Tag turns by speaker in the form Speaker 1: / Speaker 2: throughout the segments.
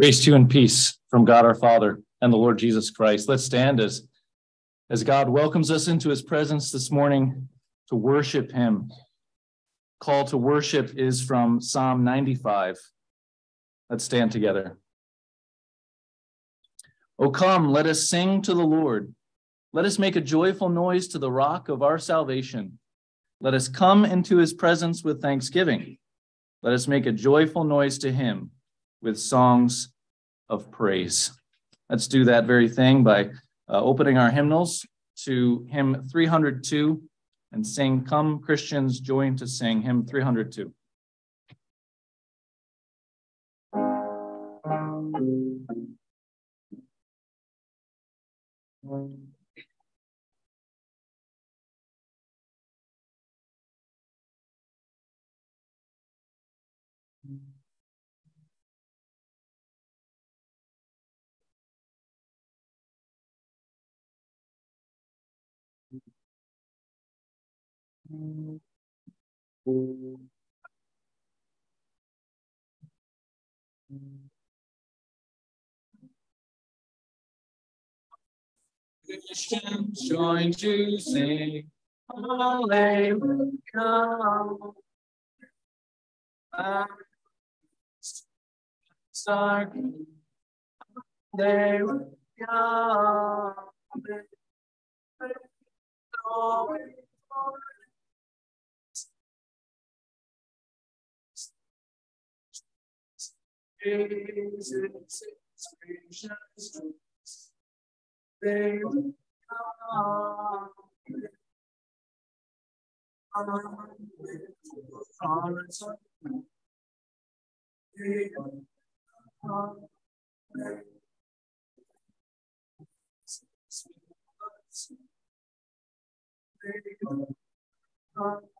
Speaker 1: Grace to you and peace from God our Father and the Lord Jesus Christ. Let's stand as, as God welcomes us into his presence this morning to worship him. Call to worship is from Psalm 95. Let's stand together. O come, let us sing to the Lord. Let us make a joyful noise to the rock of our salvation. Let us come into his presence with thanksgiving. Let us make a joyful noise to him with songs of praise. Let's do that very thing by uh, opening our hymnals to hymn 302 and sing Come Christians Join to Sing, hymn 302. Christians join to sing. Hallelujah. Start. Hallelujah. Jesus, gracious they come. Hearts they will come. They will.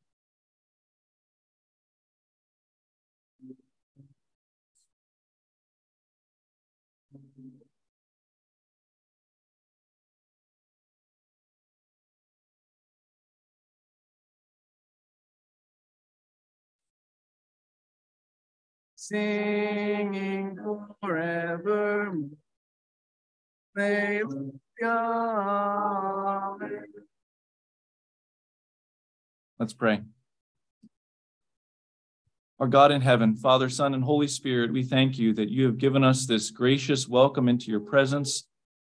Speaker 1: singing forever. Let's pray. Our God in heaven, Father, Son, and Holy Spirit, we thank you that you have given us this gracious welcome into your presence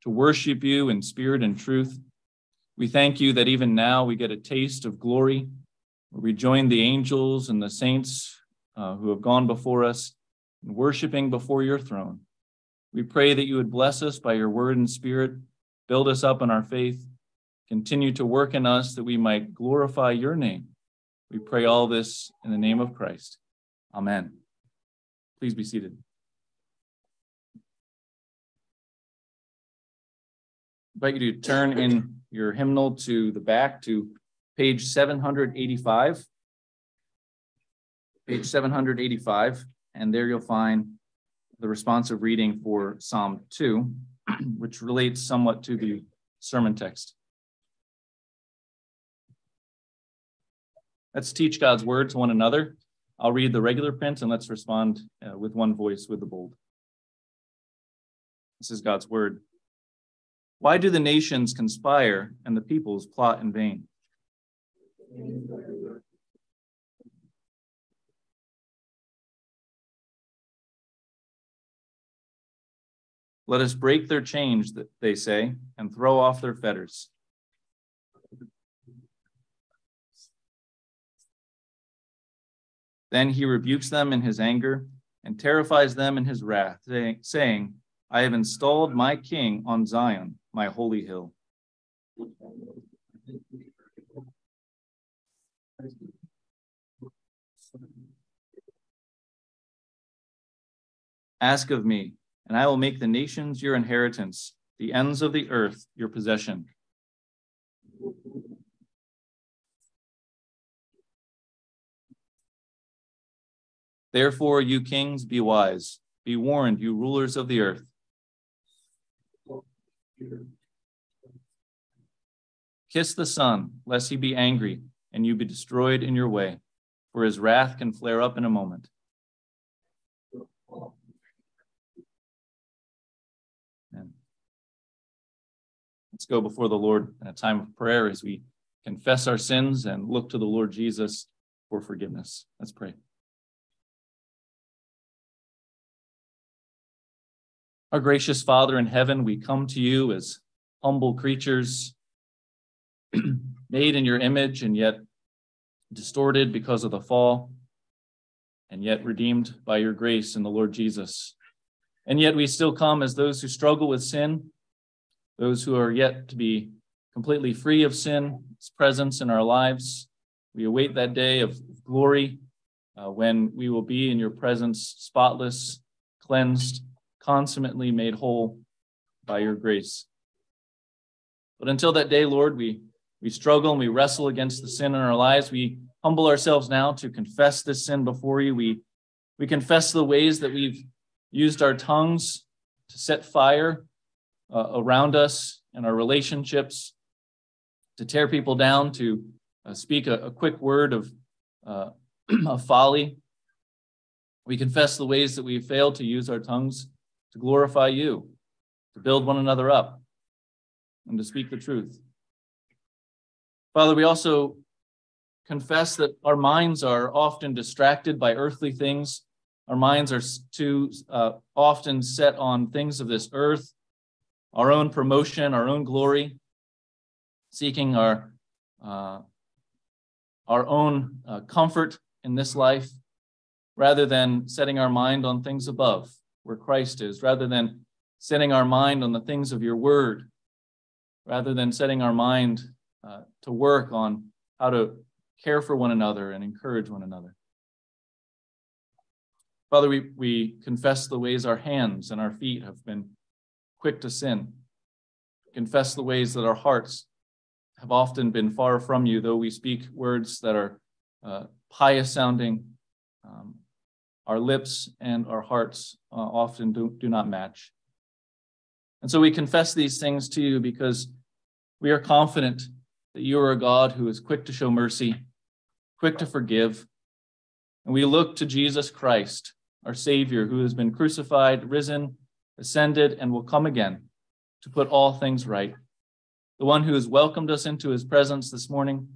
Speaker 1: to worship you in spirit and truth. We thank you that even now we get a taste of glory. We join the angels and the saints uh, who have gone before us worshiping before your throne. We pray that you would bless us by your word and spirit, build us up in our faith, continue to work in us that we might glorify your name. We pray all this in the name of Christ. Amen. Please be seated. I invite you to turn in your hymnal to the back to page 785 page 785, and there you'll find the responsive reading for Psalm 2, which relates somewhat to the sermon text. Let's teach God's word to one another. I'll read the regular print and let's respond uh, with one voice with the bold. This is God's word. Why do the nations conspire and the peoples plot in vain? Let us break their chains, they say, and throw off their fetters. Then he rebukes them in his anger and terrifies them in his wrath, saying, I have installed my king on Zion, my holy hill. Ask of me, and I will make the nations your inheritance the ends of the earth your possession. Therefore, you kings, be wise. Be warned, you rulers of the earth. Kiss the Son, lest he be angry and you be destroyed in your way, for his wrath can flare up in a moment. Let's go before the Lord in a time of prayer as we confess our sins and look to the Lord Jesus for forgiveness. Let's pray. Our gracious Father in heaven, we come to you as humble creatures made in your image and yet distorted because of the fall, and yet redeemed by your grace in the Lord Jesus. And yet we still come as those who struggle with sin those who are yet to be completely free of sin, its presence in our lives. We await that day of glory uh, when we will be in your presence, spotless, cleansed, consummately made whole by your grace. But until that day, Lord, we, we struggle and we wrestle against the sin in our lives. We humble ourselves now to confess this sin before you. We, we confess the ways that we've used our tongues to set fire uh, around us and our relationships, to tear people down, to uh, speak a, a, quick word of, uh, of folly. We confess the ways that we failed to use our tongues to glorify you, to build one another up, and to speak the truth. Father, we also confess that our minds are often distracted by earthly things. Our minds are too uh, often set on things of this earth our own promotion, our own glory, seeking our, uh, our own uh, comfort in this life, rather than setting our mind on things above, where Christ is, rather than setting our mind on the things of your word, rather than setting our mind uh, to work on how to care for one another and encourage one another. Father, we, we confess the ways our hands and our feet have been quick to sin. Confess the ways that our hearts have often been far from you, though we speak words that are uh, pious sounding. Um, our lips and our hearts uh, often do, do not match. And so we confess these things to you because we are confident that you are a God who is quick to show mercy, quick to forgive. And we look to Jesus Christ, our Savior, who has been crucified, risen, ascended, and will come again to put all things right. The one who has welcomed us into his presence this morning,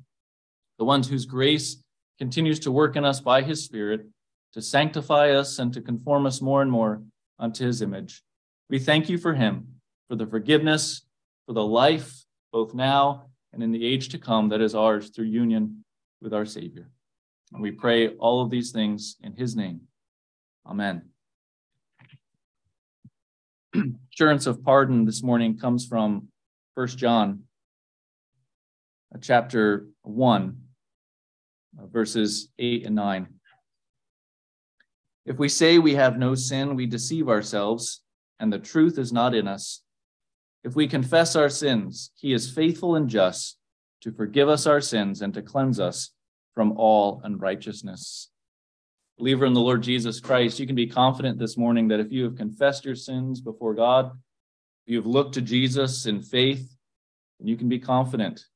Speaker 1: the one whose grace continues to work in us by his Spirit to sanctify us and to conform us more and more unto his image. We thank you for him, for the forgiveness, for the life, both now and in the age to come, that is ours through union with our Savior. And we pray all of these things in his name. Amen. assurance of pardon this morning comes from First John, uh, chapter 1, uh, verses 8 and 9. If we say we have no sin, we deceive ourselves, and the truth is not in us. If we confess our sins, he is faithful and just to forgive us our sins and to cleanse us from all unrighteousness believer in the Lord Jesus Christ, you can be confident this morning that if you have confessed your sins before God, if you have looked to Jesus in faith, then you can be confident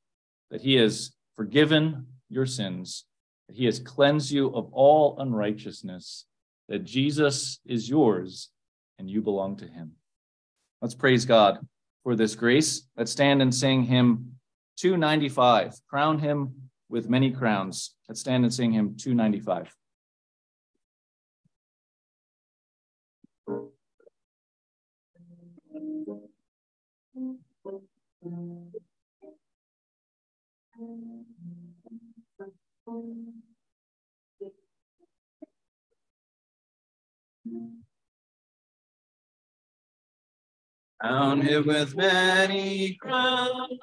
Speaker 1: that He has forgiven your sins, that He has cleansed you of all unrighteousness, that Jesus is yours and you belong to Him. Let's praise God for this grace. Let's stand and sing hymn 295. Crown Him with many crowns. Let's stand and sing hymn 295. Crown him with many crowns,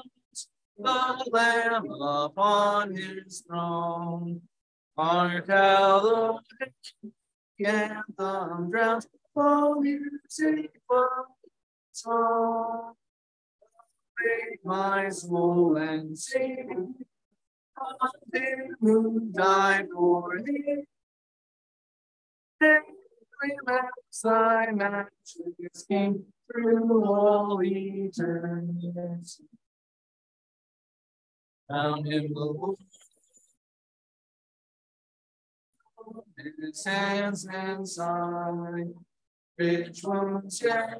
Speaker 1: the Lamb upon his throne. Hark how the anthem drowns all music but song.
Speaker 2: My soul and sing. Who died for thee? Remembrance thy matchless King through all eternity. Found him the Lord. In his hands and side, which ones yet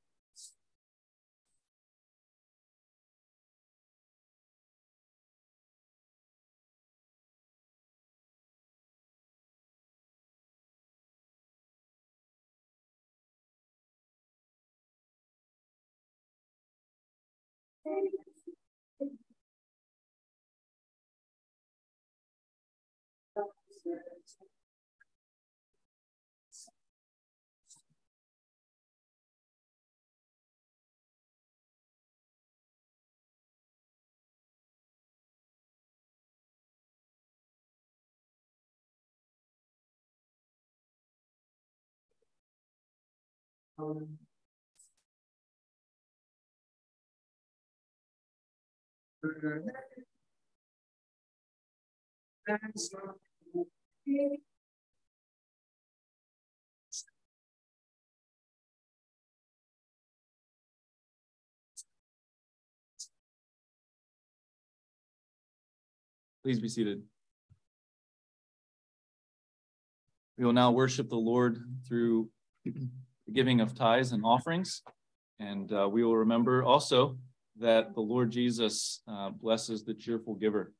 Speaker 2: Um,
Speaker 1: Please be seated. We will now worship the Lord through the giving of tithes and offerings. And uh, we will remember also that the Lord Jesus uh, blesses the cheerful giver.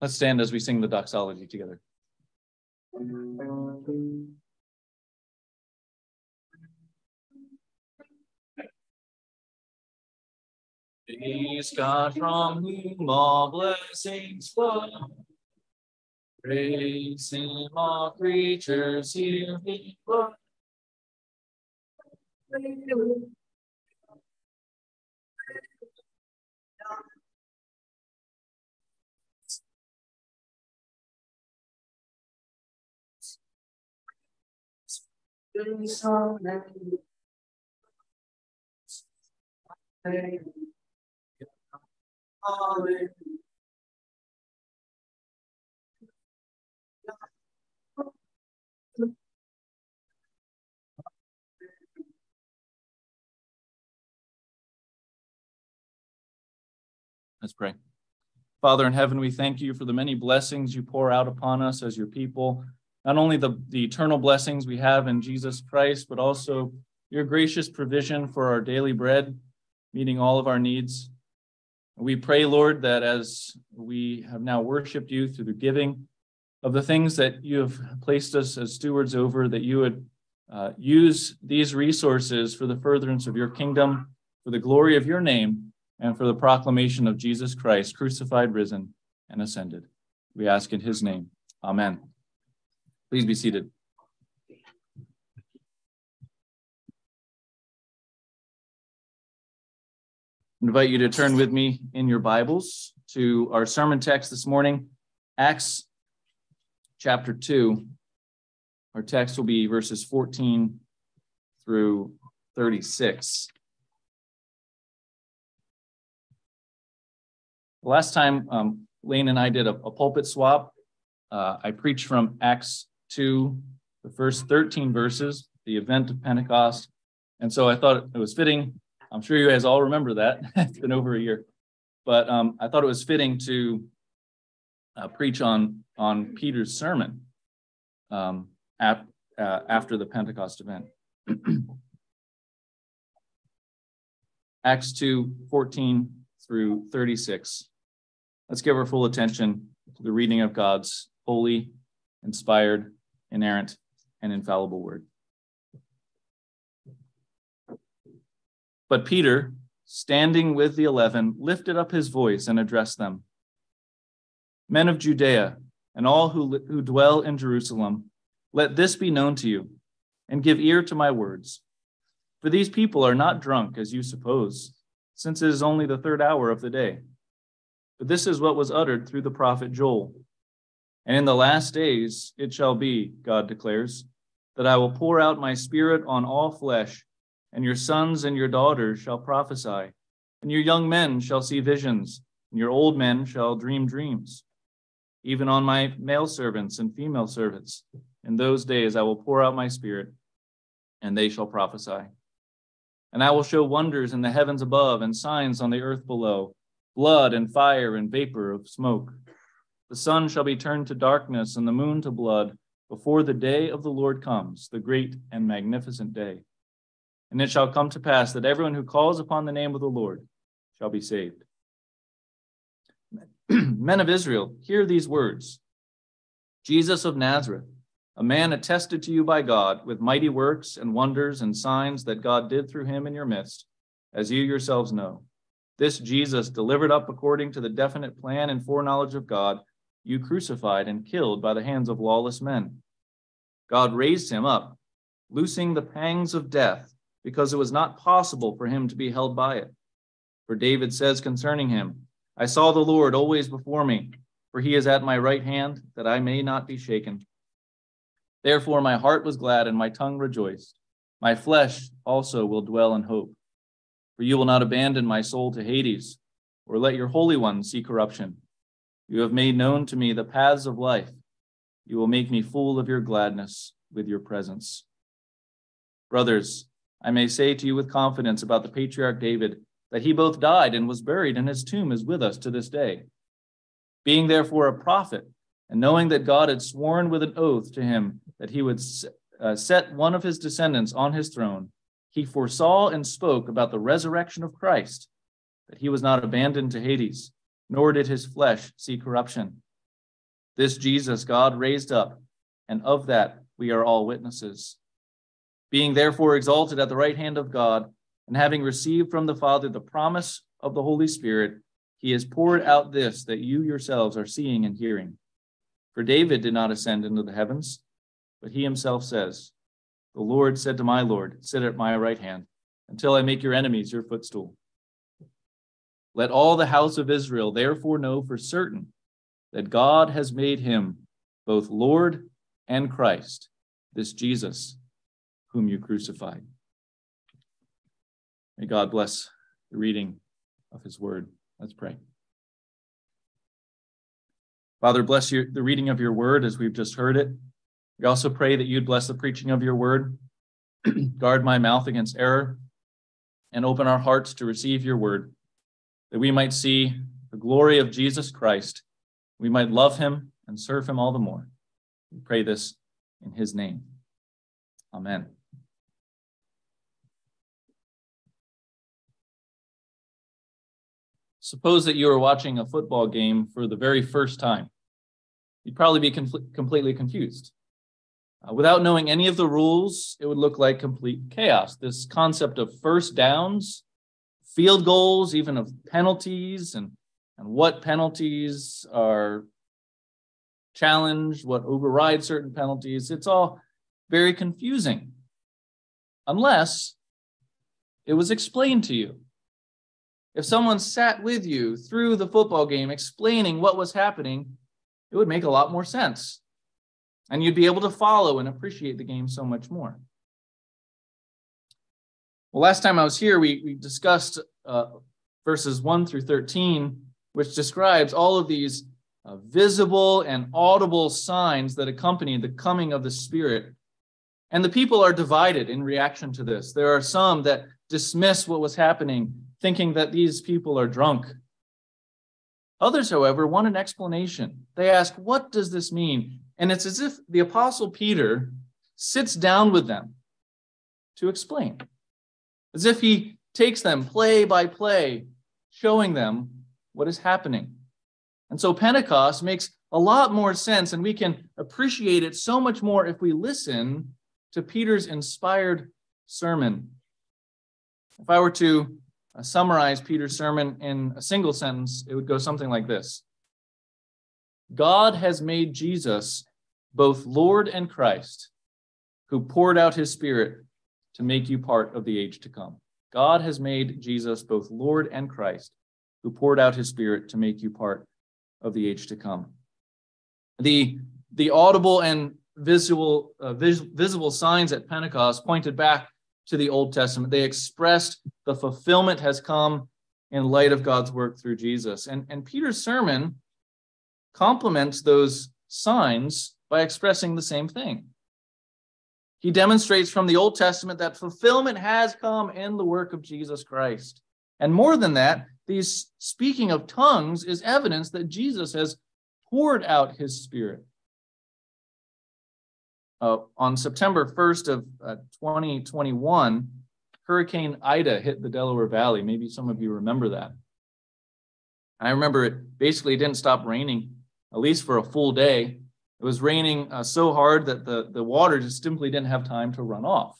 Speaker 1: Let's stand as we sing the doxology together. Praise God from whom all blessings flow. Praise Him, all creatures here below. Let's pray. Father in heaven, we thank you for the many blessings you pour out upon us as your people. Not only the, the eternal blessings we have in Jesus Christ, but also your gracious provision for our daily bread, meeting all of our needs. We pray, Lord, that as we have now worshiped you through the giving of the things that you have placed us as stewards over, that you would uh, use these resources for the furtherance of your kingdom, for the glory of your name, and for the proclamation of Jesus Christ, crucified, risen, and ascended. We ask in his name. Amen. Please be seated. I invite you to turn with me in your Bibles to our sermon text this morning, Acts chapter 2. Our text will be verses 14 through 36. Last time um, Lane and I did a, a pulpit swap. Uh, I preached from Acts 2, the first 13 verses, the event of Pentecost. And so I thought it was fitting. I'm sure you guys all remember that. it's been over a year. But um, I thought it was fitting to uh, preach on, on Peter's sermon um, at, uh, after the Pentecost event. Acts 2 14 through 36. Let's give our full attention to the reading of God's holy, inspired, inerrant, and infallible word. But Peter, standing with the eleven, lifted up his voice and addressed them Men of Judea, and all who, who dwell in Jerusalem, let this be known to you, and give ear to my words. For these people are not drunk, as you suppose, since it is only the third hour of the day. But this is what was uttered through the prophet Joel. And in the last days it shall be, God declares, that I will pour out my spirit on all flesh, and your sons and your daughters shall prophesy, and your young men shall see visions, and your old men shall dream dreams. Even on my male servants and female servants, in those days I will pour out my spirit, and they shall prophesy. And I will show wonders in the heavens above and signs on the earth below blood and fire and vapor of smoke. The sun shall be turned to darkness and the moon to blood before the day of the Lord comes, the great and magnificent day. And it shall come to pass that everyone who calls upon the name of the Lord shall be saved. Men of Israel, hear these words Jesus of Nazareth, a man attested to you by God with mighty works and wonders and signs that God did through him in your midst, as you yourselves know. This Jesus, delivered up according to the definite plan and foreknowledge of God, you crucified and killed by the hands of lawless men. God raised him up, loosing the pangs of death, because it was not possible for him to be held by it. For David says concerning him, I saw the Lord always before me, for he is at my right hand, that I may not be shaken. Therefore my heart was glad and my tongue rejoiced. My flesh also will dwell in hope. For you will not abandon my soul to Hades, or let your Holy One see corruption. You have made known to me the paths of life. You will make me full of your gladness with your presence. Brothers, I may say to you with confidence about the patriarch David that he both died and was buried, and his tomb is with us to this day. Being therefore a prophet, and knowing that God had sworn with an oath to him that he would uh, set one of his descendants on his throne, he foresaw and spoke about the resurrection of Christ, that he was not abandoned to Hades, nor did his flesh see corruption. This Jesus God raised up, and of that we are all witnesses. Being therefore exalted at the right hand of God, and having received from the Father the promise of the Holy Spirit, he has poured out this that you yourselves are seeing and hearing. For David did not ascend into the heavens, but he himself says, the Lord said to my Lord, Sit at my right hand until I make your enemies your footstool. Let all the house of Israel therefore know for certain that God has made him both Lord and Christ, this Jesus whom you crucified. May God bless the reading of his word. Let's pray. Father, bless your, the reading of your word as we've just heard it. We also pray that you'd bless the preaching of your word, guard my mouth against error, and open our hearts to receive your word, that we might see the glory of Jesus Christ. We might love him and serve him all the more. We pray this in his name. Amen. Suppose that you are watching a football game for the very first time. You'd probably be com- completely confused. Uh, without knowing any of the rules, it would look like complete chaos. This concept of first downs, field goals, even of penalties, and, and what penalties are challenged, what override certain penalties, it's all very confusing. Unless it was explained to you. If someone sat with you through the football game explaining what was happening, it would make a lot more sense and you'd be able to follow and appreciate the game so much more. Well, last time I was here, we, we discussed uh, verses 1 through 13, which describes all of these uh, visible and audible signs that accompany the coming of the Spirit. And the people are divided in reaction to this. There are some that dismiss what was happening, thinking that these people are drunk. Others, however, want an explanation. They ask, What does this mean? And it's as if the Apostle Peter sits down with them to explain, as if he takes them play by play, showing them what is happening. And so Pentecost makes a lot more sense, and we can appreciate it so much more if we listen to Peter's inspired sermon. If I were to uh, summarize Peter's sermon in a single sentence, it would go something like this God has made Jesus both Lord and Christ, who poured out his Spirit to make you part of the age to come. God has made Jesus both Lord and Christ, who poured out his Spirit to make you part of the age to come. The, the audible and visual, uh, vis- visible signs at Pentecost pointed back to the Old Testament. They expressed the fulfillment has come in light of God's work through Jesus. And, and Peter's sermon complements those signs by expressing the same thing. He demonstrates from the Old Testament that fulfillment has come in the work of Jesus Christ. And more than that, these speaking of tongues is evidence that Jesus has poured out his spirit. Uh, on September 1st of uh, 2021, Hurricane Ida hit the Delaware Valley. Maybe some of you remember that. I remember it basically didn't stop raining, at least for a full day. It was raining uh, so hard that the, the water just simply didn't have time to run off.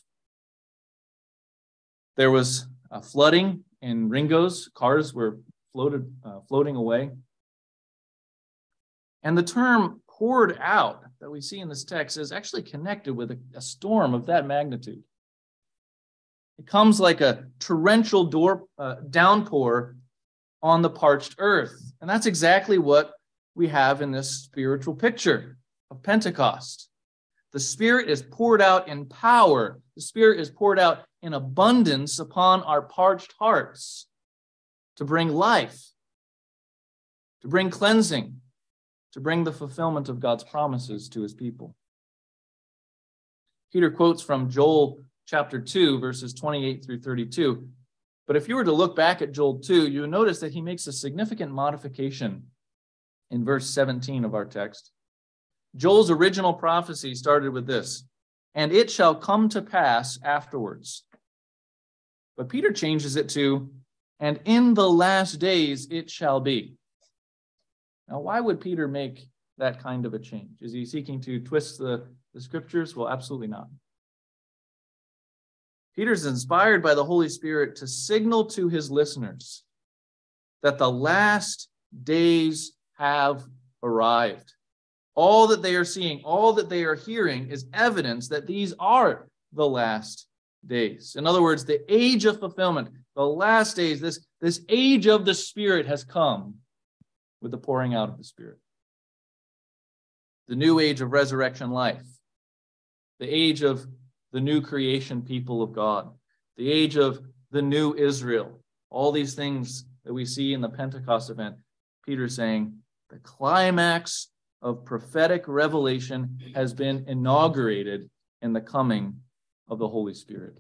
Speaker 1: There was flooding in Ringoes. Cars were floated, uh, floating away. And the term poured out that we see in this text is actually connected with a, a storm of that magnitude. It comes like a torrential door, uh, downpour on the parched earth. And that's exactly what we have in this spiritual picture of Pentecost. The Spirit is poured out in power, the Spirit is poured out in abundance upon our parched hearts to bring life, to bring cleansing, to bring the fulfillment of God's promises to his people. Peter quotes from Joel chapter 2, verses 28 through 32. But if you were to look back at Joel 2, you notice that he makes a significant modification in verse 17 of our text. Joel's original prophecy started with this and it shall come to pass afterwards. But Peter changes it to, and in the last days it shall be. Now, why would Peter make that kind of a change? Is he seeking to twist the, the scriptures? Well, absolutely not. Peter's inspired by the Holy Spirit to signal to his listeners that the last days have arrived. All that they are seeing, all that they are hearing is evidence that these are the last days. In other words, the age of fulfillment, the last days, this, this age of the Spirit has come with the pouring out of the Spirit. The new age of resurrection life, the age of the new creation people of God, the age of the new Israel, all these things that we see in the Pentecost event. Peter saying the climax of prophetic revelation has been inaugurated in the coming of the Holy Spirit.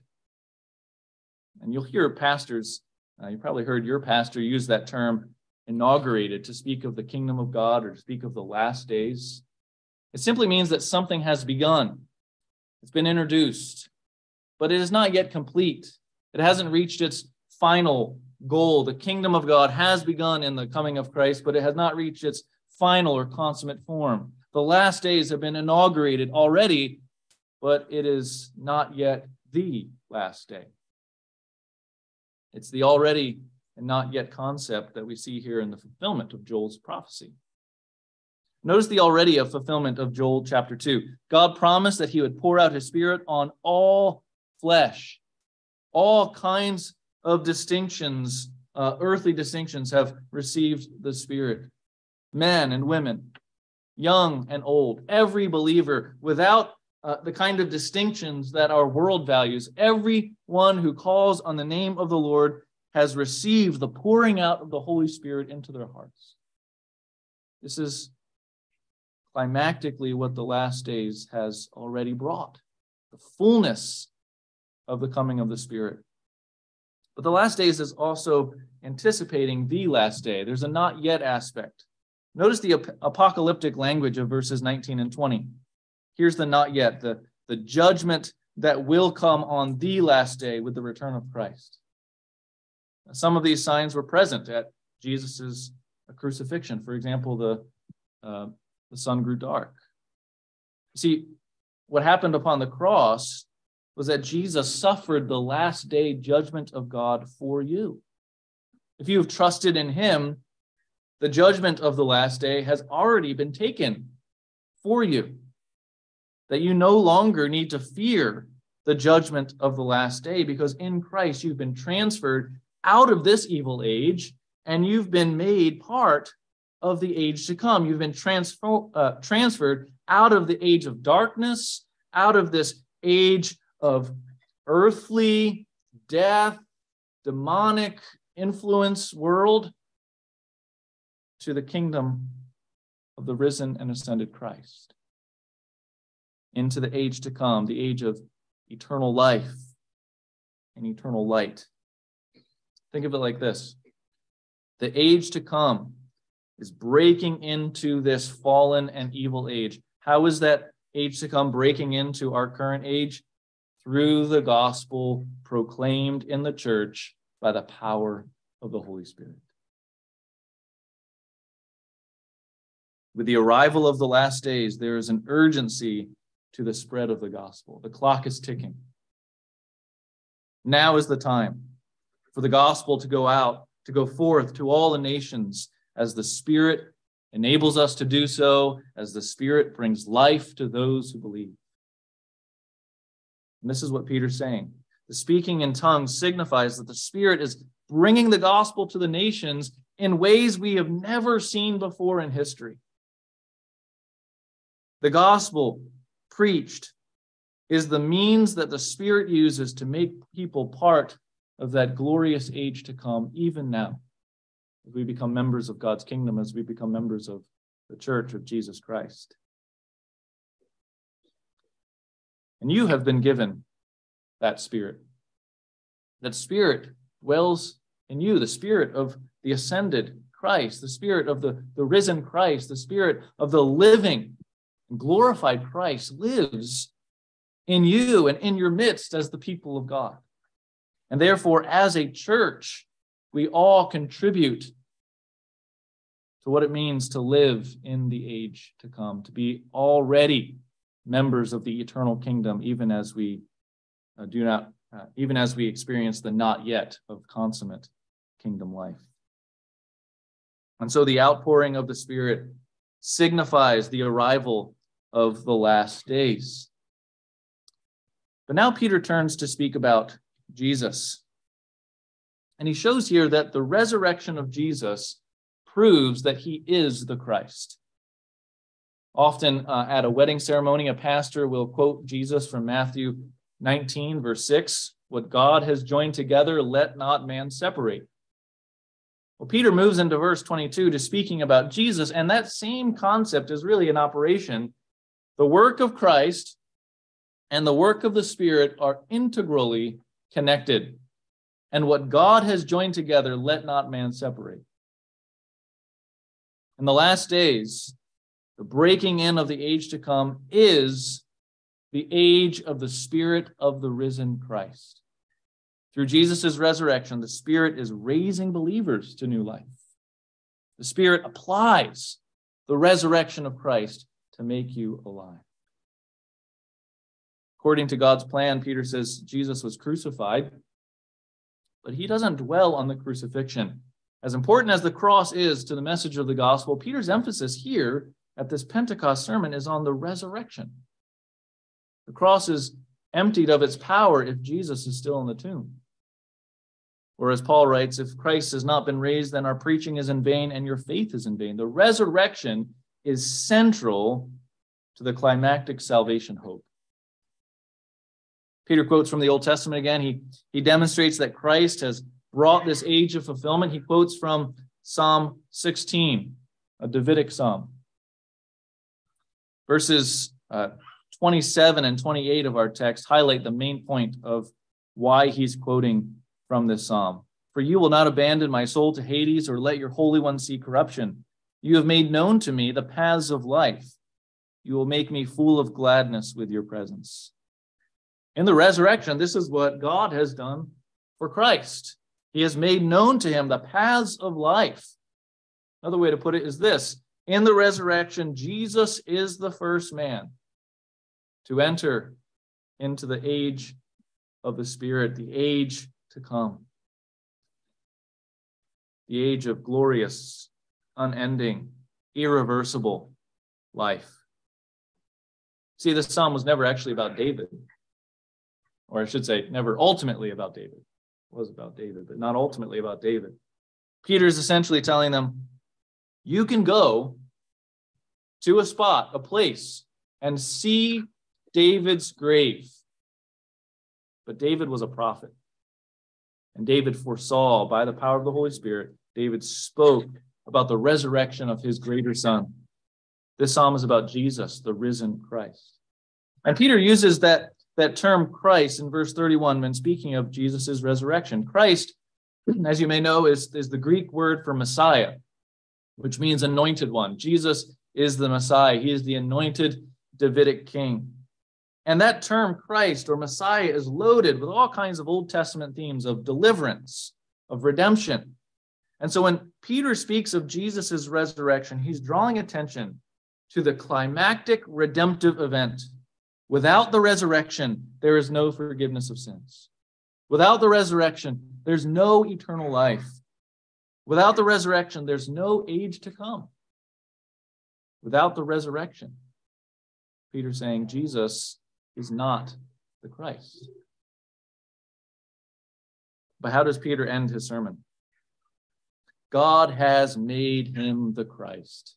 Speaker 1: And you'll hear pastors, uh, you probably heard your pastor use that term inaugurated to speak of the kingdom of God or to speak of the last days. It simply means that something has begun, it's been introduced, but it is not yet complete. It hasn't reached its final goal. The kingdom of God has begun in the coming of Christ, but it has not reached its final or consummate form. The last days have been inaugurated already, but it is not yet the last day. It's the already and not yet concept that we see here in the fulfillment of Joel's prophecy. Notice the already of fulfillment of Joel chapter 2. God promised that he would pour out his spirit on all flesh. All kinds of distinctions, uh, earthly distinctions, have received the spirit men and women, young and old, every believer, without uh, the kind of distinctions that our world values. Everyone who calls on the name of the Lord has received the pouring out of the Holy Spirit into their hearts. This is climactically what the last days has already brought the fullness of the coming of the Spirit. But the last days is also anticipating the last day. There's a not yet aspect. Notice the ap- apocalyptic language of verses 19 and 20. Here's the not yet, the, the judgment that will come on the last day with the return of Christ. Some of these signs were present at Jesus's crucifixion. For example, the, uh, the sun grew dark. See, what happened upon the cross was that Jesus suffered the last day judgment of God for you. If you have trusted in him, the judgment of the last day has already been taken for you. That you no longer need to fear the judgment of the last day because in Christ you've been transferred out of this evil age and you've been made part of the age to come. You've been transfer, uh, transferred out of the age of darkness, out of this age of earthly death, demonic influence world to the kingdom of the risen and ascended Christ, into the age to come, the age of eternal life and eternal light. Think of it like this the age to come is breaking into this fallen and evil age. How is that age to come breaking into our current age? Through the gospel proclaimed in the church by the power of the Holy Spirit. With the arrival of the last days, there is an urgency to the spread of the gospel. The clock is ticking. Now is the time for the gospel to go out, to go forth to all the nations as the Spirit enables us to do so, as the Spirit brings life to those who believe. And this is what Peter's saying. The speaking in tongues signifies that the Spirit is bringing the gospel to the nations in ways we have never seen before in history. The gospel preached is the means that the Spirit uses to make people part of that glorious age to come, even now, as we become members of God's kingdom, as we become members of the church of Jesus Christ. And you have been given that Spirit. That Spirit dwells in you, the Spirit of the ascended Christ, the Spirit of the, the risen Christ, the Spirit of the living glorified Christ lives in you and in your midst as the people of God. And therefore, as a church, we all contribute to what it means to live in the age to come, to be already members of the eternal kingdom, even as we uh, do not, uh, even as we experience the not yet of consummate kingdom life. And so the outpouring of the Spirit signifies the arrival of the last days. But now Peter turns to speak about Jesus. And he shows here that the resurrection of Jesus proves that he is the Christ. Often uh, at a wedding ceremony, a pastor will quote Jesus from Matthew 19, verse 6 What God has joined together, let not man separate. Well, Peter moves into verse 22 to speaking about Jesus, and that same concept is really in operation. The work of Christ and the work of the Spirit are integrally connected. And what God has joined together, let not man separate. In the last days, the breaking in of the age to come is the age of the Spirit of the risen Christ. Through Jesus' resurrection, the Spirit is raising believers to new life. The Spirit applies the resurrection of Christ to make you alive. According to God's plan, Peter says Jesus was crucified, but he doesn't dwell on the crucifixion. As important as the cross is to the message of the gospel, Peter's emphasis here at this Pentecost sermon is on the resurrection. The cross is emptied of its power if Jesus is still in the tomb. Or as Paul writes, if Christ has not been raised, then our preaching is in vain and your faith is in vain. The resurrection is central to the climactic salvation hope. Peter quotes from the Old Testament again. He, he demonstrates that Christ has brought this age of fulfillment. He quotes from Psalm 16, a Davidic psalm. Verses uh, 27 and 28 of our text highlight the main point of why he's quoting from this psalm. For you will not abandon my soul to Hades or let your Holy One see corruption. You have made known to me the paths of life. You will make me full of gladness with your presence. In the resurrection, this is what God has done for Christ. He has made known to him the paths of life. Another way to put it is this In the resurrection, Jesus is the first man to enter into the age of the Spirit, the age to come, the age of glorious, unending, irreversible life. See, this psalm was never actually about David, or I should say, never ultimately about David. It was about David, but not ultimately about David. Peter is essentially telling them, you can go to a spot, a place, and see David's grave. But David was a prophet. And David foresaw by the power of the Holy Spirit, David spoke about the resurrection of his greater son. This psalm is about Jesus, the risen Christ. And Peter uses that, that term Christ in verse 31 when speaking of Jesus' resurrection. Christ, as you may know, is, is the Greek word for Messiah, which means anointed one. Jesus is the Messiah, he is the anointed Davidic king. And that term Christ or Messiah is loaded with all kinds of Old Testament themes of deliverance, of redemption. And so when Peter speaks of Jesus' resurrection, he's drawing attention to the climactic redemptive event. Without the resurrection, there is no forgiveness of sins. Without the resurrection, there's no eternal life. Without the resurrection, there's no age to come. Without the resurrection, Peter's saying Jesus is not the Christ. But how does Peter end his sermon? God has made him the Christ,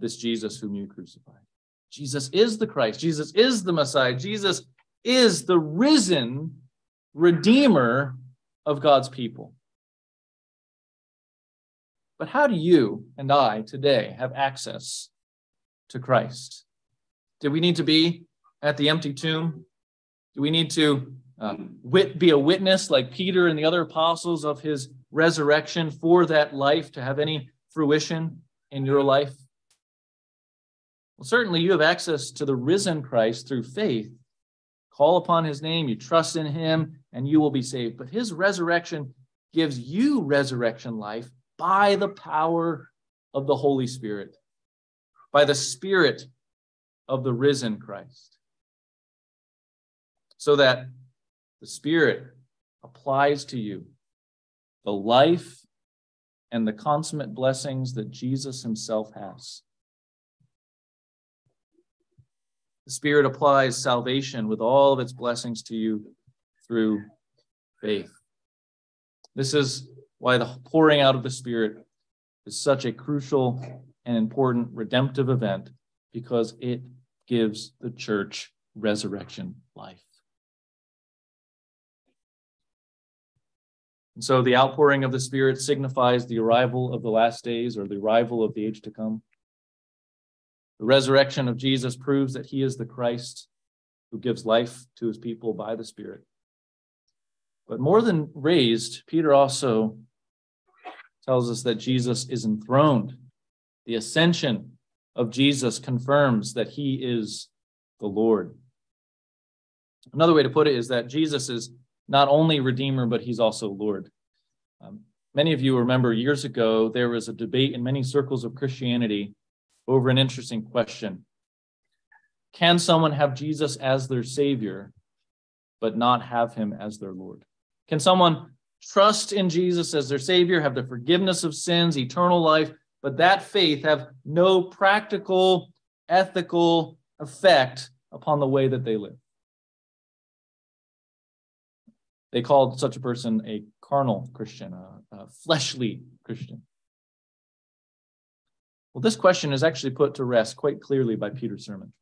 Speaker 1: this Jesus whom you crucified. Jesus is the Christ. Jesus is the Messiah. Jesus is the risen Redeemer of God's people. But how do you and I today have access to Christ? Do we need to be at the empty tomb? Do we need to uh, wit, be a witness like Peter and the other apostles of his resurrection for that life to have any fruition in your life? Well, certainly you have access to the risen Christ through faith. Call upon his name, you trust in him, and you will be saved. But his resurrection gives you resurrection life by the power of the Holy Spirit, by the Spirit of the risen Christ so that the Spirit applies to you the life and the consummate blessings that Jesus himself has. The Spirit applies salvation with all of its blessings to you through faith. This is why the pouring out of the Spirit is such a crucial and important redemptive event because it gives the church resurrection life. And so the outpouring of the Spirit signifies the arrival of the last days or the arrival of the age to come. The resurrection of Jesus proves that he is the Christ who gives life to his people by the Spirit. But more than raised, Peter also tells us that Jesus is enthroned. The ascension of Jesus confirms that he is the Lord. Another way to put it is that Jesus is not only Redeemer, but he's also Lord. Um, many of you remember years ago, there was a debate in many circles of Christianity over an interesting question Can someone have Jesus as their Savior, but not have him as their Lord? Can someone trust in Jesus as their Savior, have the forgiveness of sins, eternal life, but that faith have no practical, ethical effect upon the way that they live? They called such a person a carnal Christian, a, a fleshly Christian. Well, this question is actually put to rest quite clearly by Peter's sermon.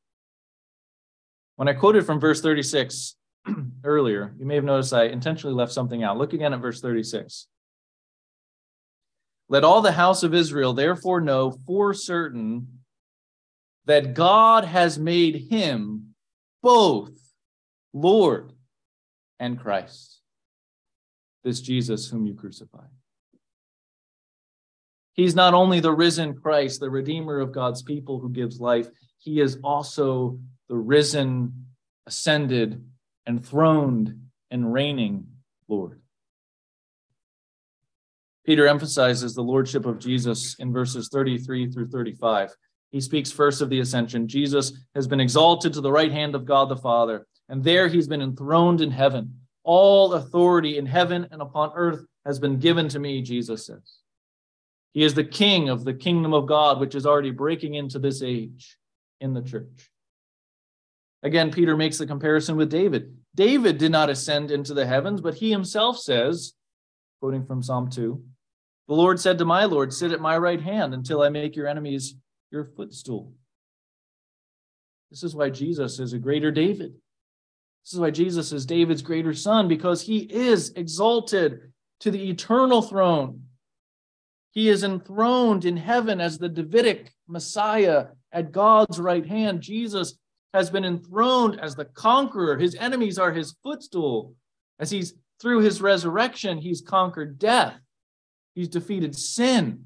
Speaker 1: When I quoted from verse 36 earlier, you may have noticed I intentionally left something out. Look again at verse 36. Let all the house of Israel therefore know for certain that God has made him both Lord and Christ, this Jesus whom you crucified. He's not only the risen Christ, the Redeemer of God's people who gives life, he is also the risen, ascended, enthroned, and reigning Lord. Peter emphasizes the lordship of Jesus in verses 33 through 35. He speaks first of the ascension. Jesus has been exalted to the right hand of God the Father, and there he's been enthroned in heaven. All authority in heaven and upon earth has been given to me, Jesus says. He is the king of the kingdom of God, which is already breaking into this age in the church. Again, Peter makes the comparison with David. David did not ascend into the heavens, but he himself says, quoting from Psalm 2, the Lord said to my Lord, Sit at my right hand until I make your enemies your footstool. This is why Jesus is a greater David. This is why Jesus is David's greater son, because he is exalted to the eternal throne. He is enthroned in heaven as the Davidic Messiah at God's right hand. Jesus has been enthroned as the conqueror. His enemies are his footstool. As he's through his resurrection, he's conquered death. He's defeated sin.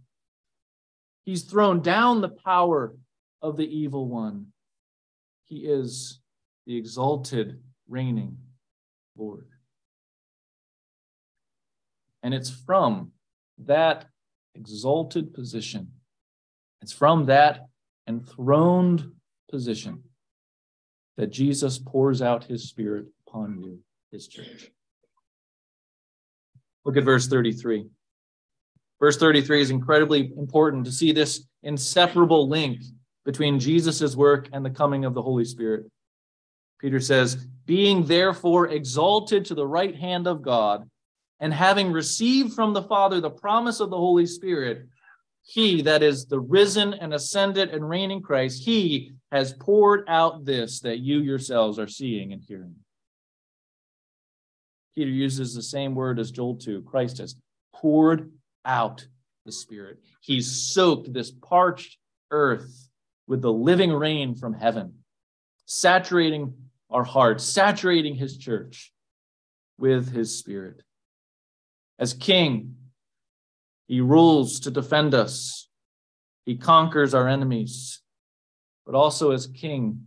Speaker 1: He's thrown down the power of the evil one. He is the exalted, reigning Lord. And it's from that exalted position, it's from that enthroned position that Jesus pours out his Spirit upon you, his church. Look at verse 33. Verse 33 is incredibly important to see this inseparable link between Jesus' work and the coming of the Holy Spirit. Peter says, Being therefore exalted to the right hand of God, and having received from the Father the promise of the Holy Spirit, he, that is the risen and ascended and reigning Christ, he has poured out this that you yourselves are seeing and hearing. Peter uses the same word as Joel 2. Christ has poured out the Spirit. He's soaked this parched earth with the living rain from heaven, saturating our hearts, saturating his church with his Spirit. As King, he rules to defend us, he conquers our enemies. But also, as King,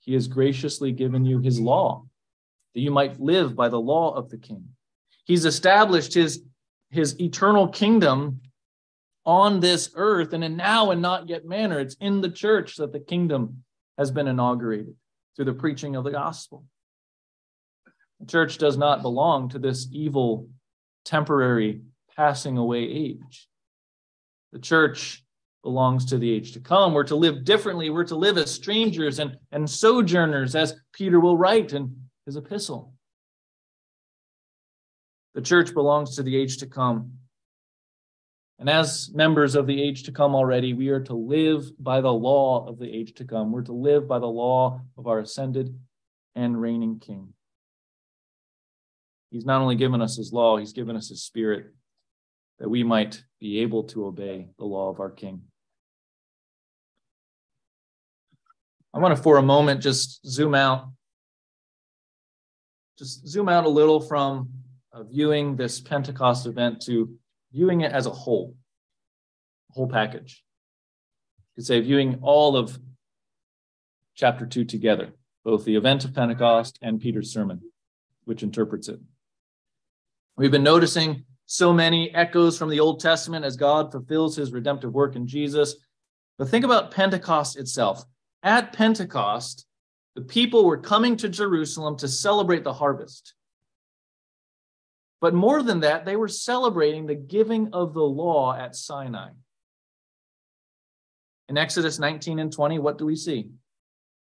Speaker 1: he has graciously given you his law, that you might live by the law of the King. He's established his his eternal kingdom on this earth and in now and not yet manner. It's in the church that the kingdom has been inaugurated through the preaching of the gospel. The church does not belong to this evil, temporary, passing away age. The church belongs to the age to come. We're to live differently. We're to live as strangers and, and sojourners, as Peter will write in his epistle. The church belongs to the age to come. And as members of the age to come already, we are to live by the law of the age to come. We're to live by the law of our ascended and reigning King. He's not only given us his law, he's given us his spirit that we might be able to obey the law of our King. I want to, for a moment, just zoom out. Just zoom out a little from uh, viewing this Pentecost event to viewing it as a whole, whole package. You could say viewing all of chapter two together, both the event of Pentecost and Peter's sermon, which interprets it. We've been noticing so many echoes from the Old Testament as God fulfills his redemptive work in Jesus. But think about Pentecost itself. At Pentecost, the people were coming to Jerusalem to celebrate the harvest. But more than that, they were celebrating the giving of the law at Sinai. In Exodus 19 and 20, what do we see?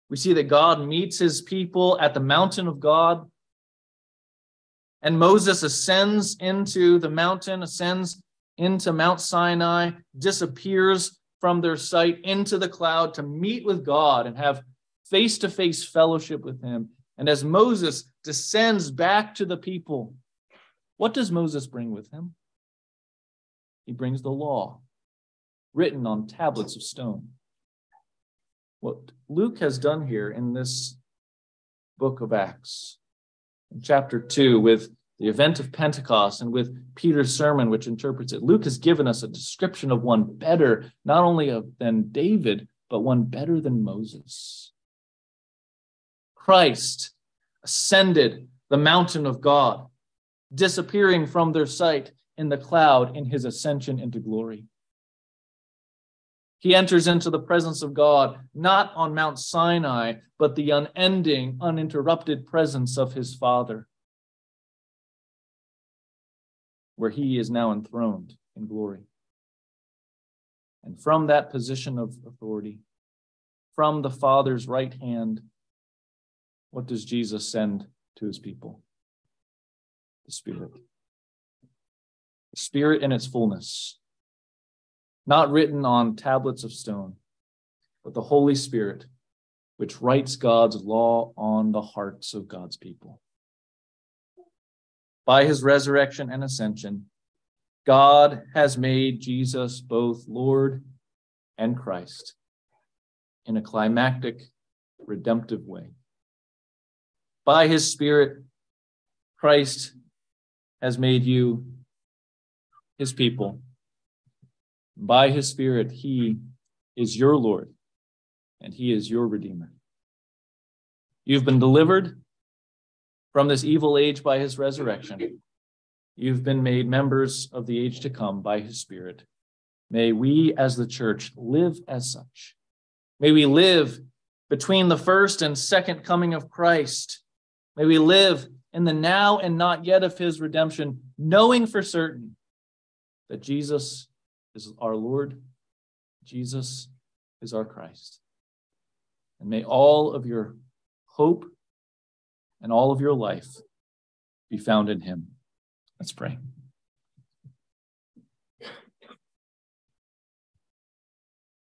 Speaker 1: We see that God meets his people at the mountain of God. And Moses ascends into the mountain, ascends into Mount Sinai, disappears from their sight into the cloud to meet with God and have face to face fellowship with him. And as Moses descends back to the people, what does Moses bring with him? He brings the law, written on tablets of stone. what Luke has done here in this book of Acts, in chapter 2, with the event of Pentecost and with Peter's sermon, which interprets it, Luke has given us a description of one better, not only of, than David, but one better than Moses. Christ ascended the mountain of God, disappearing from their sight in the cloud in his ascension into glory. He enters into the presence of God, not on Mount Sinai, but the unending, uninterrupted presence of his Father, where he is now enthroned in glory. And from that position of authority, from the Father's right hand, what does Jesus send to his people? The Spirit. The Spirit in its fullness not written on tablets of stone, but the Holy Spirit, which writes God's law on the hearts of God's people. By his resurrection and ascension, God has made Jesus both Lord and Christ in a climactic, redemptive way. By his Spirit, Christ has made you his people by his Spirit, he is your Lord and he is your Redeemer. You've been delivered from this evil age by his resurrection. You've been made members of the age to come by his Spirit. May we, as the church, live as such. May we live between the first and second coming of Christ. May we live in the now and not yet of his redemption, knowing for certain that Jesus is our Lord. Jesus is our Christ. And may all of your hope and all of your life be found in him. Let's pray.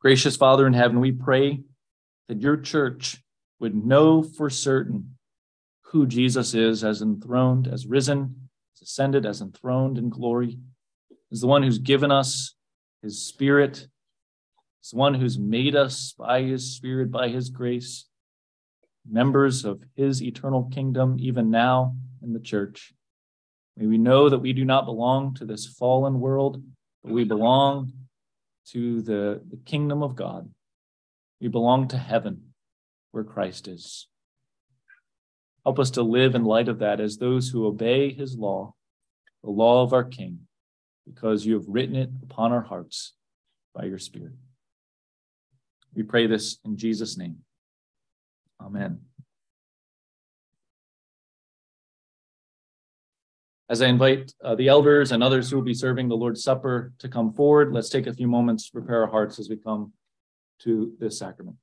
Speaker 1: Gracious Father in heaven, we pray that your church would know for certain who Jesus is as enthroned, as risen, as ascended, as enthroned in glory, as the one who's given us his spirit. He's the one who's made us by his spirit, by his grace, members of his eternal kingdom, even now in the church. May we know that we do not belong to this fallen world, but we belong to the, the kingdom of God. We belong to heaven where Christ is. Help us to live in light of that as those who obey his law, the law of our King because you have written it upon our hearts by your Spirit. We pray this in Jesus' name. Amen. As I invite uh, the elders and others who will be serving the Lord's Supper to come forward, let's take a few moments to prepare our hearts as we come to this sacrament.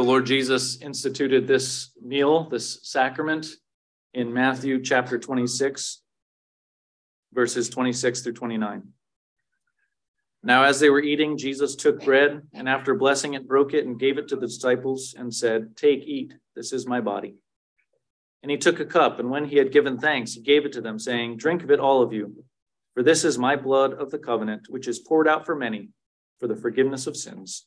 Speaker 1: The Lord Jesus instituted this meal, this sacrament, in Matthew chapter 26, verses 26 through 29. Now, as they were eating, Jesus took bread and after blessing it, broke it and gave it to the disciples and said, Take, eat, this is my body. And he took a cup, and when he had given thanks, he gave it to them, saying, Drink of it, all of you, for this is my blood of the covenant, which is poured out for many for the forgiveness of sins.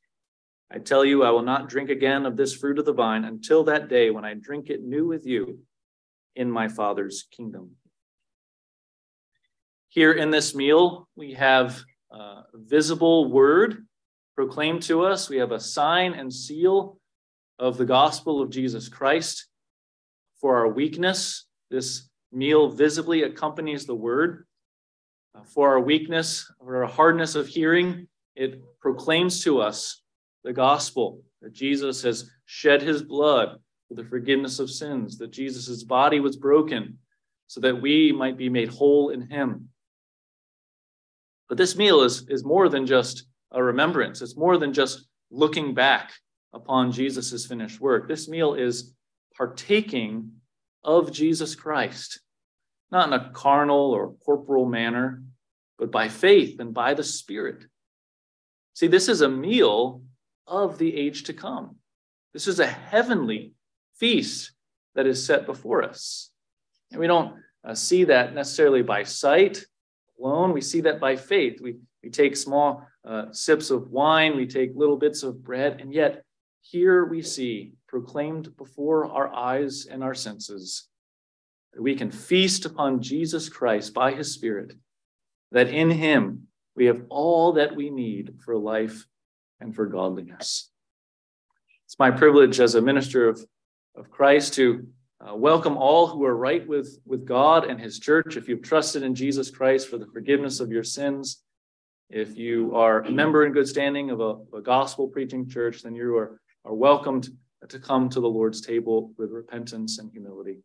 Speaker 1: I tell you, I will not drink again of this fruit of the vine until that day when I drink it new with you in my Father's kingdom. Here in this meal, we have a visible word proclaimed to us. We have a sign and seal of the gospel of Jesus Christ. For our weakness, this meal visibly accompanies the word. Uh, for our weakness, or our hardness of hearing, it proclaims to us the gospel that Jesus has shed his blood for the forgiveness of sins, that Jesus' body was broken so that we might be made whole in him. But this meal is, is more than just a remembrance, it's more than just looking back upon Jesus' finished work. This meal is partaking of Jesus Christ, not in a carnal or corporal manner, but by faith and by the Spirit. See, this is a meal of the age to come. This is a heavenly feast that is set before us. And we don't uh, see that necessarily by sight alone, we see that by faith. We, we take small uh, sips of wine, we take little bits of bread, and yet here we see proclaimed before our eyes and our senses that we can feast upon Jesus Christ by his Spirit, that in him we have all that we need for life and for godliness. It's my privilege as a minister of, of Christ to uh, welcome all who are right with, with God and his church. If you've trusted in Jesus Christ for the forgiveness of your sins, if you are a member in good standing of a, a gospel preaching church, then you are, are welcomed to come to the Lord's table with repentance and humility.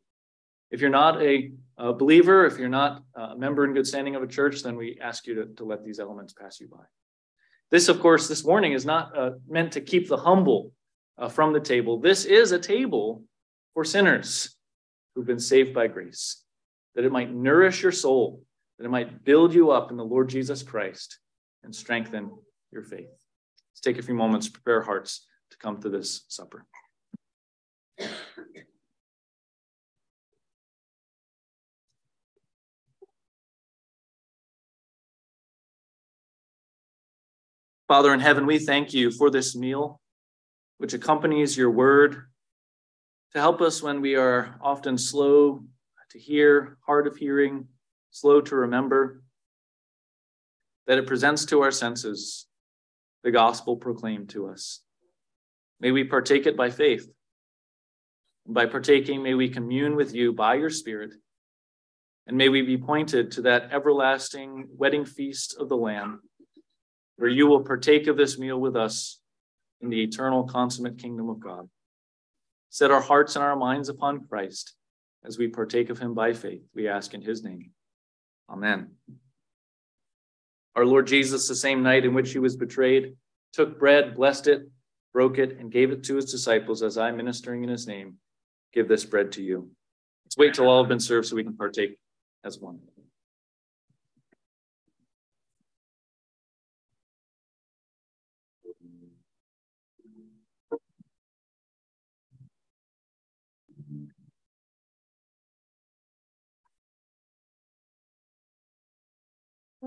Speaker 1: If you're not a, a believer, if you're not a member in good standing of a church, then we ask you to, to let these elements pass you by. This, of course, this warning is not uh, meant to keep the humble uh, from the table. This is a table for sinners who've been saved by grace, that it might nourish your soul, that it might build you up in the Lord Jesus Christ and strengthen your faith. Let's take a few moments prepare hearts to come to this supper. Father in heaven, we thank you for this meal which accompanies your word to help us when we are often slow to hear, hard of hearing, slow to remember, that it presents to our senses the gospel proclaimed to us. May we partake it by faith. by partaking, may we commune with you by your Spirit, and may we be pointed to that everlasting wedding feast of the Lamb where you will partake of this meal with us in the eternal consummate kingdom of God. Set our hearts and our minds upon Christ as we partake of him by faith. We ask in his name. Amen. Our Lord Jesus, the same night in which he was betrayed, took bread, blessed it, broke it, and gave it to his disciples as I, ministering in his name, give this bread to you. Let's wait till all have been served so we can partake as one.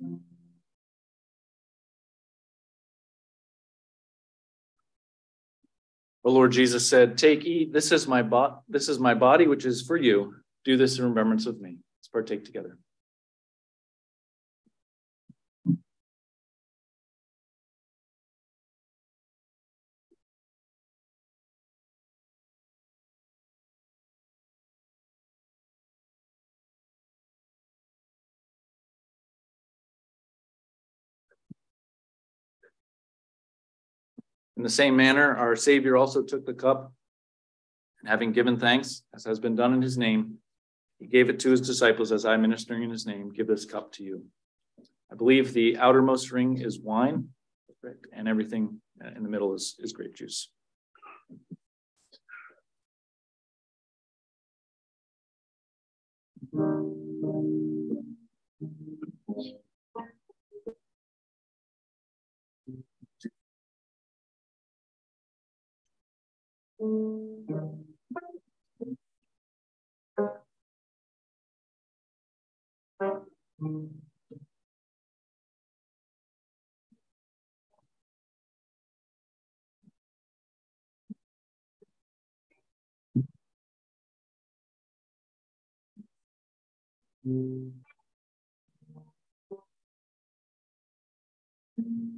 Speaker 1: The Lord Jesus said, Take, eat, this is my bo- this is my body, which is for you. Do this in remembrance of me. Let's partake together. In the same manner, our Savior also took the cup, and having given thanks, as has been done in his name, He gave it to his disciples as I ministering in his name, give this cup to you. I believe the outermost ring is wine, and everything in the middle is, is grape juice. Thank mm -hmm. you.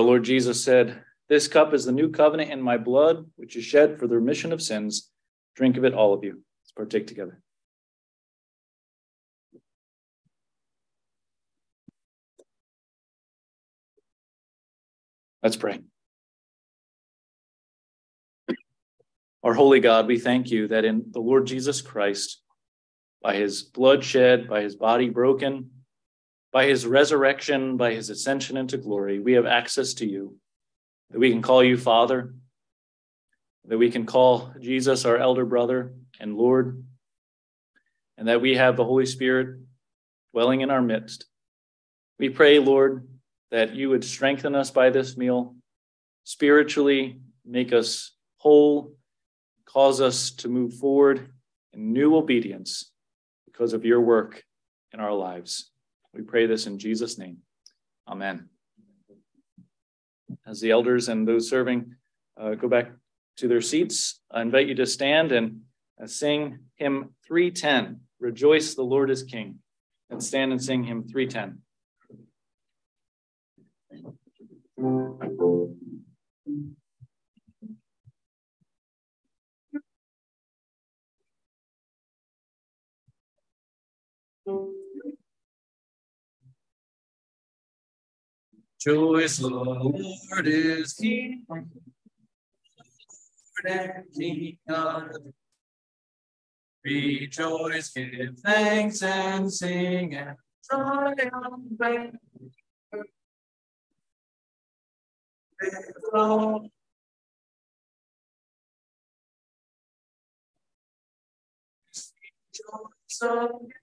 Speaker 1: Our Lord Jesus said, This cup is the new covenant in my blood, which is shed for the remission of sins. Drink of it, all of you. Let's partake together. Let's pray. Our holy God, we thank you that in the Lord Jesus Christ, by his blood shed, by his body broken, by his resurrection, by his ascension into glory, we have access to you, that we can call you Father, that we can call Jesus our elder brother and Lord, and that we have the Holy Spirit dwelling in our midst. We pray, Lord, that you would strengthen us by this meal, spiritually make us whole Cause us to move forward in new obedience because of your work in our lives. We pray this in Jesus' name. Amen. As the elders and those serving uh, go back to their seats, I invite you to stand and uh, sing hymn 310 Rejoice, the Lord is King. And stand and sing hymn 310. Joyous the Lord is King, Lord and King of Rejoice, give thanks and sing and triumph. Rejoice,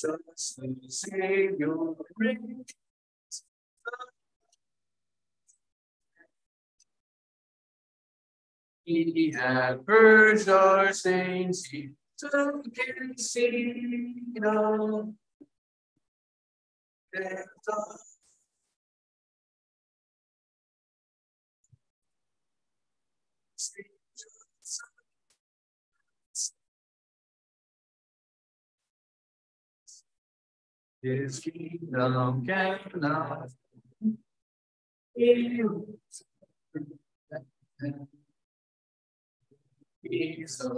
Speaker 1: Jesus, the Savior, He had purged our stains, He took his seat on death. His kingdom cannot He's a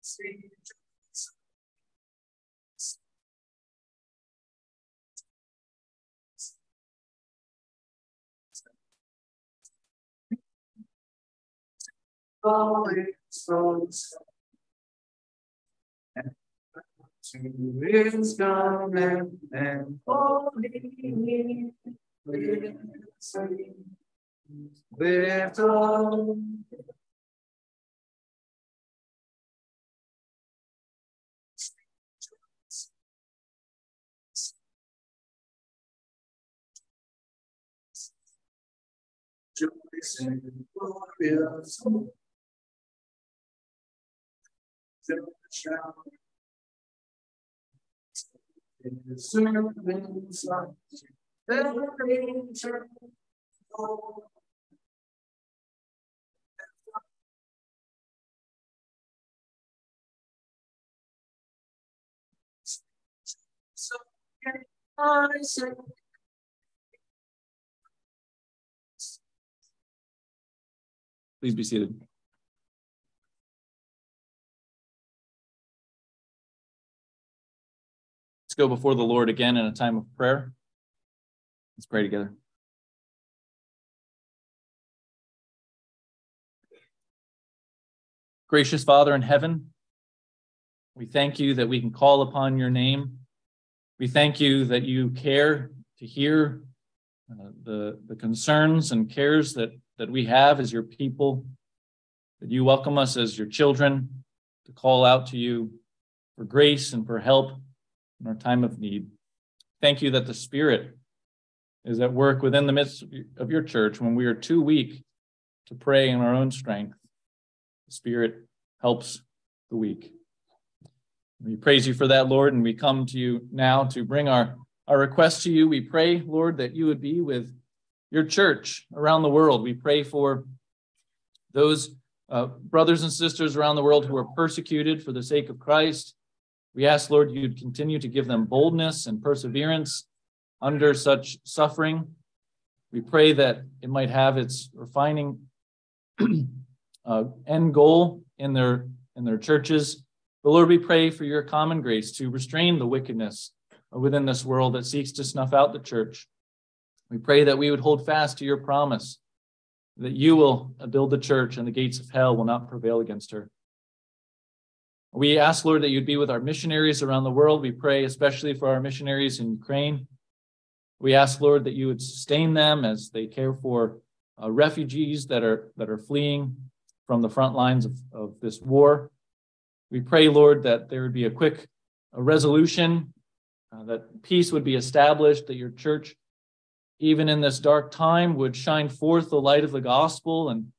Speaker 1: See
Speaker 2: Holy souls. To his garment and holding holy lift up Joyce and glorious. I say
Speaker 1: Please be seated. Go before the Lord again in a time of prayer. Let's pray together. Gracious Father in heaven, we thank you that we can call upon your name. We thank you that you care to hear uh, the, the concerns and cares that that we have as your people, that you welcome us as your children to call out to you for grace and for help in our time of need. Thank you that the Spirit is at work within the midst of your church when we are too weak to pray in our own strength. The Spirit helps the weak. We praise you for that, Lord, and we come to you now to bring our, our request to you. We pray, Lord, that you would be with your church around the world. We pray for those uh, brothers and sisters around the world who are persecuted for the sake of Christ. We ask, Lord, you'd continue to give them boldness and perseverance under such suffering. We pray that it might have its refining uh, end goal in their in their churches. But Lord, we pray for your common grace to restrain the wickedness within this world that seeks to snuff out the church. We pray that we would hold fast to your promise that you will build the church and the gates of hell will not prevail against her. We ask, Lord, that you'd be with our missionaries around the world. We pray especially for our missionaries in Ukraine. We ask, Lord, that you would sustain them as they care for uh, refugees that are that are fleeing from the front lines of, of this war. We pray, Lord, that there would be a quick a resolution, uh, that peace would be established, that your church even in this dark time, would shine forth the light of the gospel and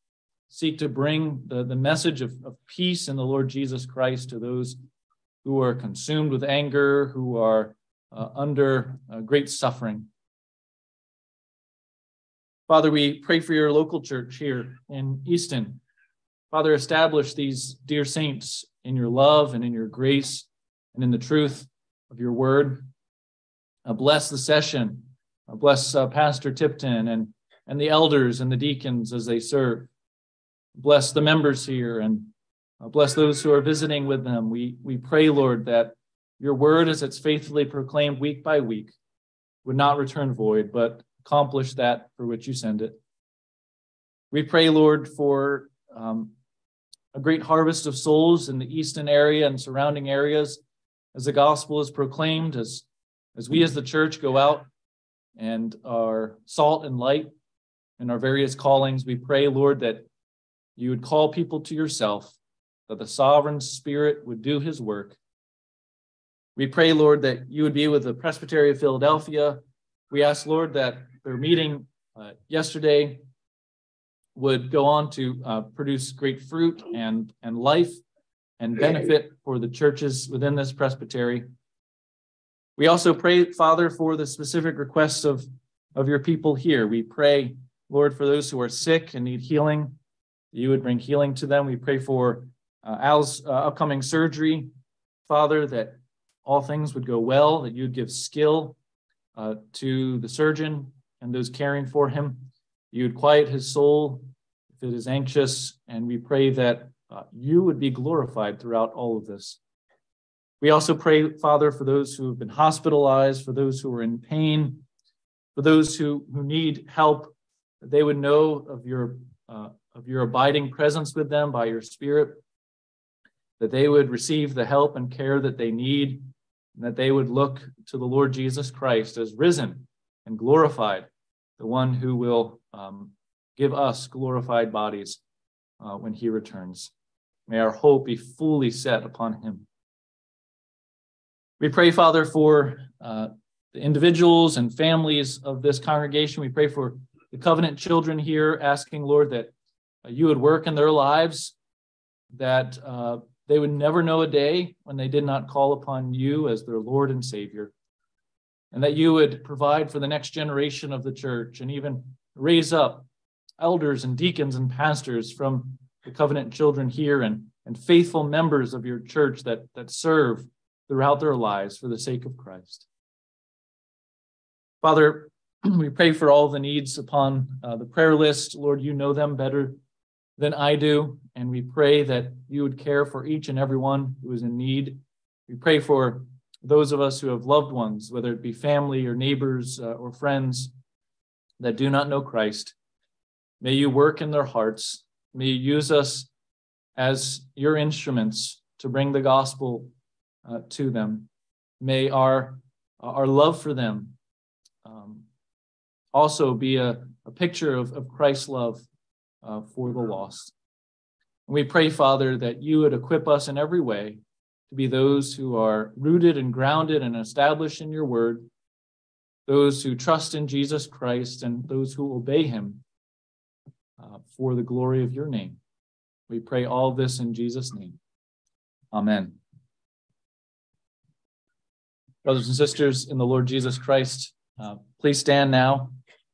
Speaker 1: seek to bring the, the message of, of peace in the Lord Jesus Christ to those who are consumed with anger, who are uh, under uh, great suffering. Father, we pray for your local church here in Easton. Father, establish these dear saints in your love and in your grace and in the truth of your word. Uh, bless the session uh, bless uh, Pastor Tipton and, and the elders and the deacons as they serve. Bless the members here and uh, bless those who are visiting with them. We, we pray, Lord, that your word, as it's faithfully proclaimed week by week, would not return void, but accomplish that for which you send it. We pray, Lord, for um, a great harvest of souls in the Easton area and surrounding areas as the gospel is proclaimed, as, as we as the church go out and our salt and light and our various callings. We pray, Lord, that you would call people to yourself, that the sovereign spirit would do his work. We pray, Lord, that you would be with the Presbytery of Philadelphia. We ask, Lord, that their meeting uh, yesterday would go on to uh, produce great fruit and, and life and benefit for the churches within this presbytery. We also pray, Father, for the specific requests of, of your people here. We pray, Lord, for those who are sick and need healing, you would bring healing to them. We pray for uh, Al's uh, upcoming surgery, Father, that all things would go well, that you'd give skill uh, to the surgeon and those caring for him. You'd quiet his soul if it is anxious, and we pray that uh, you would be glorified throughout all of this. We also pray, Father, for those who have been hospitalized, for those who are in pain, for those who, who need help, that they would know of your, uh, of your abiding presence with them by your Spirit, that they would receive the help and care that they need, and that they would look to the Lord Jesus Christ as risen and glorified, the one who will um, give us glorified bodies uh, when he returns. May our hope be fully set upon him. We pray, Father, for uh, the individuals and families of this congregation. We pray for the covenant children here, asking, Lord, that you would work in their lives, that uh, they would never know a day when they did not call upon you as their Lord and Savior, and that you would provide for the next generation of the church and even raise up elders and deacons and pastors from the covenant children here and, and faithful members of your church that, that serve throughout their lives for the sake of Christ. Father, we pray for all the needs upon uh, the prayer list. Lord, you know them better than I do, and we pray that you would care for each and every one who is in need. We pray for those of us who have loved ones, whether it be family or neighbors uh, or friends that do not know Christ. May you work in their hearts. May you use us as your instruments to bring the gospel uh, to them. May our, our love for them um, also be a, a picture of, of Christ's love uh, for the lost. And we pray, Father, that you would equip us in every way to be those who are rooted and grounded and established in your word, those who trust in Jesus Christ, and those who obey him uh, for the glory of your name. We pray all this in Jesus' name. Amen. Brothers and sisters in the Lord Jesus Christ, uh, please stand now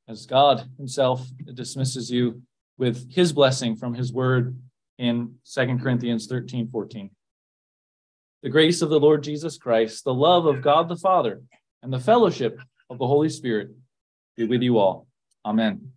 Speaker 1: as God Himself dismisses you with His blessing from His word in 2 Corinthians 13 14. The grace of the Lord Jesus Christ, the love of God the Father, and the fellowship of the Holy Spirit be with you all. Amen.